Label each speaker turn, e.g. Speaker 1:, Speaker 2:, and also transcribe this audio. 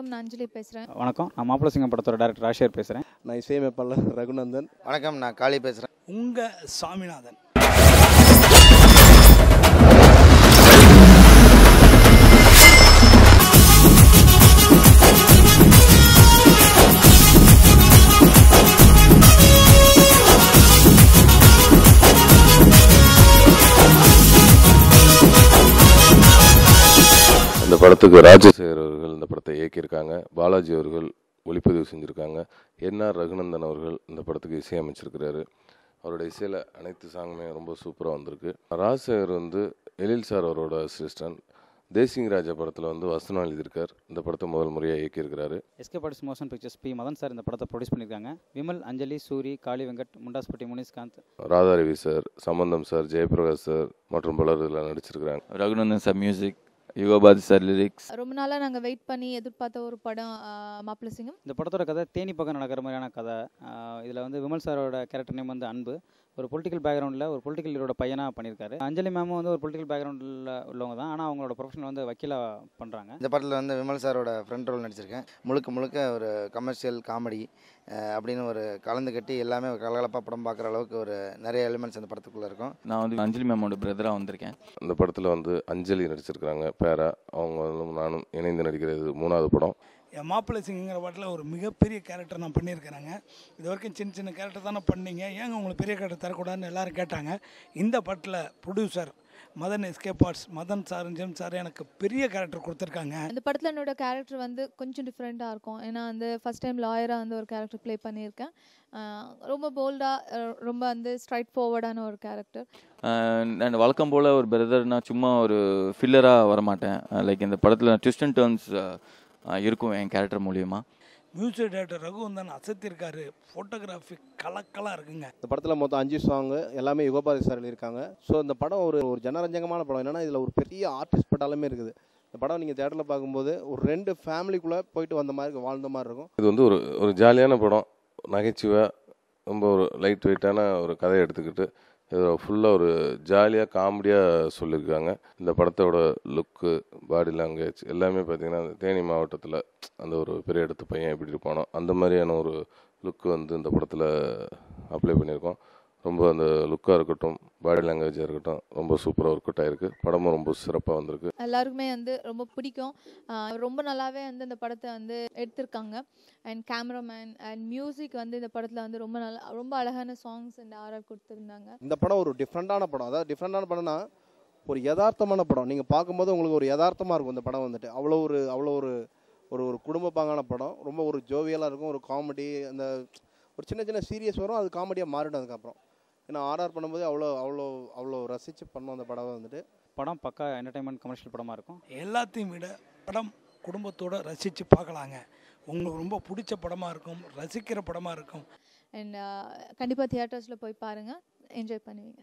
Speaker 1: வணக்கம்
Speaker 2: நான் அஞ்சலி பேசுகிறேன்
Speaker 3: வணக்கம் நான் மாப்பிள சிங்கம் படத்தோட டேரக்டர் ராஷியர் பேசுகிறேன்
Speaker 4: நான் இசையமைப்பாளர் ரகுநந்தன்.
Speaker 5: வணக்கம் நான் காளி பேசுகிறேன்
Speaker 6: உங்க சாமிநாதன்.
Speaker 1: இந்த படத்துக்கு ராஜசேகர் அவர்கள் இந்த படத்தை இயக்கியிருக்காங்க. பாலாஜி அவர்கள் ஒளிப்பதிவு செஞ்சுருக்காங்க. என்ஆர் ரகுநந்தன் அவர்கள் இந்த படத்துக்கு இசையமைச்சிருக்கிறாரு. அவரோட இசையில் அனைத்து சாங்குமே ரொம்ப சூப்பராக வந்திருக்கு. ராஜசேகர் வந்து எழில் சார் அவரோட அசிஸ்டன்ட் தேசிங் ராஜா படத்தில் வந்து வசனம் எழுதியிருக்கார். இந்த படத்தை முதல் முறையாக இயக்கியிருக்கிறாரு.
Speaker 3: SK pots motion pictures B Madhan sir இந்த படத்தை ப்ரொடியூஸ் பண்ணியிருக்காங்க. Vimal Anjali Soori Kaali Venkat Mundasupatti Munishkanth
Speaker 1: Radharavi sir Sambandham sir Jayaprakash sir மற்றும் பலர் இதில் நடிச்சிருக்கிறாங்க.
Speaker 7: Raghunandan sir music Yugabharathi sir lyrics.
Speaker 2: ரொம்ப நாளாக நாங்கள் வெயிட் பண்ணி எதிர்பார்த்த ஒரு படம் மாப்பிள்ள சிங்கம்.
Speaker 3: இந்த படத்தோட கதை தேனி பக்கம் நடக்கிற மாதிரியான கதை இதில் வந்து விமல் சாரோட கேரக்டர் நேம் வந்து அன்பு. ஒரு பொலிட்டிக்கல் பேக்ரவுண்டில் ஒரு பொலிட்டிக்கல் லீடரோட பையனாக பண்ணியிருக்காரு. அஞ்சலி மேமும் வந்து ஒரு பொலிட்டிக்கல் பேக்ரவுண்டில் உள்ளவங்க தான். ஆனால் அவங்களோட ப்ரொஃபஷன் வந்து வக்கீலாக பண்ணுறாங்க
Speaker 5: இந்த படத்தில் வந்து விமல் சாரோட ஃப்ரண்ட் ரோல் நடிச்சிருக்கேன். முழுக்க முழுக்க ஒரு கமர்ஷியல் காமெடி அப்படின்னு ஒரு கலந்து கட்டி எல்லாமே ஒரு கலகலப்பாக படம் பார்க்குற அளவுக்கு ஒரு நிறைய எலிமெண்ட்ஸ் அந்த படத்துக்குள்ளே இருக்கும்.
Speaker 7: நான் வந்து அஞ்சலி மேமோட பிரதராக வந்திருக்கேன்.
Speaker 1: இந்த படத்தில் வந்து அஞ்சலி நடிச்சிருக்கிறாங்க பேரா. அவங்க நானும் இணைந்து நடிக்கிறது மூணாவது படம்.
Speaker 6: என் மாப்பிள்ளை சிங்கிற பாட்டில் ஒரு மிகப்பெரிய கேரக்டர் நான் பண்ணியிருக்கிறேங்க. இது வரைக்கும் சின்ன சின்ன கேரக்டர் தானே பண்ணீங்க. ஏங்க உங்களுக்கு பெரிய கேரக்டர் தரக்கூடாதுன்னு எல்லாரும் கேட்டாங்க. இந்த பாட்டில் ப்ரொடியூசர் மதன் எஸ்கே பார்ட்ஸ் மதன் சார் ஜெம் சார் எனக்கு பெரிய கேரக்டர் கொடுத்துருக்காங்க.
Speaker 2: இந்த படத்தில் என்னோட கேரக்டர் வந்து கொஞ்சம் டிஃப்ரெண்ட்டாக இருக்கும். ஏன்னா வந்து ஃபஸ்ட் டைம் லாயராக வந்து ஒரு கேரக்டர் ப்ளே பண்ணியிருக்கேன். ரொம்ப போல்டாக ரொம்ப வந்து ஸ்ட்ரைட் ஃபார்வர்டான ஒரு கேரக்டர்
Speaker 7: அண்ட் வழக்கம் போல் ஒரு பிரதர்னா சும்மா ஒரு ஃபில்லராக வரமாட்டேன். லைக் இந்த படத்தில் ட்விஸ்ட் அண்ட் டர்ன்ஸ் இருக்கும் என் கேரக்டர் மூலியமாக
Speaker 6: மியூசிக் டைரக்டர் ரகுவந்தன் அசத்திருக்காரு. ஃபோட்டோகிராஃபி கலக்கலாக இருக்குங்க.
Speaker 4: இந்த படத்தில் மொத்தம் அஞ்சு சாங்கு எல்லாமே யுகபாதி சார் எழுதியிருக்காங்க. ஸோ இந்த படம் ஒரு ஒரு ஜனரஞ்சகமான படம். என்னன்னா இதில் ஒரு பெரிய ஆர்டிஸ்ட் பட்டாலுமே இருக்குது. இந்த படம் நீங்கள் தேட்டரில் பார்க்கும்போது ஒரு ரெண்டு ஃபேமிலிக்குள்ளே போயிட்டு வந்த மாதிரி வாழ்ந்த மாதிரி இருக்கும்.
Speaker 1: இது வந்து ஒரு ஒரு ஜாலியான படம். நகைச்சுவை ரொம்ப ஒரு லைட் வெயிட்டான ஒரு கதையை எடுத்துக்கிட்டு இதில் ஃபுல்லாக ஒரு ஜாலியாக காமெடியாக சொல்லியிருக்காங்க இந்த படத்தோட லுக்கு பாடி லாங்குவேஜ் எல்லாமே பார்த்தீங்கன்னா அந்த தேனி மாவட்டத்தில் அந்த ஒரு பெரிய இடத்து பையன் எப்படி இருப்பானோ அந்த மாதிரியான ஒரு லுக்கு வந்து இந்த படத்தில் அப்ளை பண்ணியிருக்கோம். ரொம்ப அந்த லுக்காக இருக்கட்டும் பாடி லாங்குவேஜாக இருக்கட்டும் ரொம்ப சூப்பராக ஒர்க் அவுட் ஆயிருக்கு. படமும் ரொம்ப சிறப்பாக வந்திருக்கு.
Speaker 2: எல்லாருக்குமே வந்து ரொம்ப பிடிக்கும். ரொம்ப நல்லாவே வந்து இந்த படத்தை வந்து எடுத்திருக்காங்க. அண்ட் கேமராமேன் அண்ட் மியூசிக் வந்து இந்த படத்தில் வந்து ரொம்ப நல்லா ரொம்ப அழகான சாங்ஸ் அண்ட் ஆர்ஆர் கொடுத்துருந்தாங்க.
Speaker 4: இந்த படம் ஒரு டிஃப்ரெண்ட்டான படம். அதாவது டிஃப்ரெண்டான படம்னா ஒரு யதார்த்தமான படம். நீங்கள் பார்க்கும்போது உங்களுக்கு ஒரு யதார்த்தமாக இருக்கும் இந்த படம் வந்துட்டு. அவ்வளோ ஒரு அவ்வளோ ஒரு ஒரு ஒரு குடும்ப பாங்கான படம். ரொம்ப ஒரு ஜோவியலாக இருக்கும். ஒரு காமெடி அந்த ஒரு சின்ன சின்ன சீரியஸ் வரும். அது காமெடியாக மாறிடும் அதுக்கப்புறம் ஏன்னா ஆர்ஆர் பண்ணும்போது அவ்வளோ அவ்வளோ அவ்வளோ ரசித்து பண்ணோம் அந்த படம் வந்துட்டு.
Speaker 3: படம் பக்கா என்டர்டைன்மெண்ட் கமர்ஷியல் படமாக இருக்கும்?
Speaker 6: எல்லாத்தையும் விட படம் குடும்பத்தோடு ரசித்து பார்க்கலாங்க. உங்களுக்கு ரொம்ப பிடிச்ச படமாக இருக்கும் ரசிக்கிற படமாக இருக்கும்.
Speaker 2: அண்ட் கண்டிப்பாக தியேட்டர்ஸில் போய் பாருங்கள் என்ஜாய் பண்ணுவீங்க.